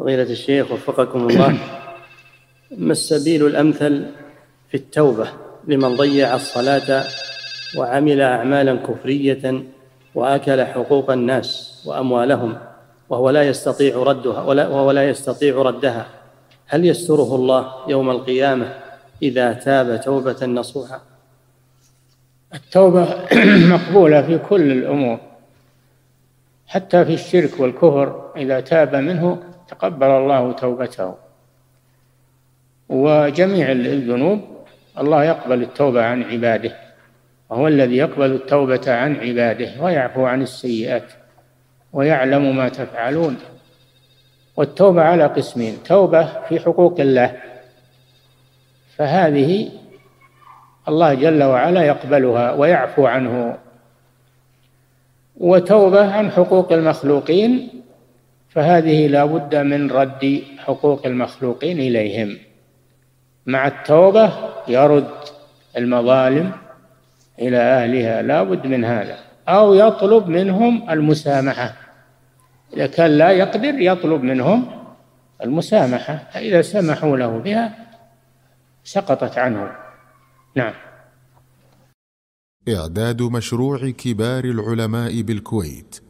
فضيلة الشيخ وفقكم الله. ما السبيل الأمثل في التوبة لمن ضيع الصلاة وعمل أعمالا كفرية وأكل حقوق الناس وأموالهم وهو لا يستطيع ردها ولا وهو لا يستطيع ردها؟ هل يستره الله يوم القيامة إذا تاب توبة نصوحا التوبة مقبولة في كل الأمور حتى في الشرك والكفر إذا تاب منه تقبل الله توبته. وجميع الذنوب الله يقبل التوبة عن عباده وهو الذي يقبل التوبة عن عباده ويعفو عن السيئات ويعلم ما تفعلون. والتوبة على قسمين توبة في حقوق الله فهذه الله جل وعلا يقبلها ويعفو عنه. وتوبة عن حقوق المخلوقين فهذه لا بد من رد حقوق المخلوقين إليهم. مع التوبة يرد المظالم إلى أهلها لا بد من هذا. أو يطلب منهم المسامحة. إذا كان لا يقدر يطلب منهم المسامحة فإذا سمحوا له بها سقطت عنه. نعم. إعداد مشروع كبار العلماء بالكويت.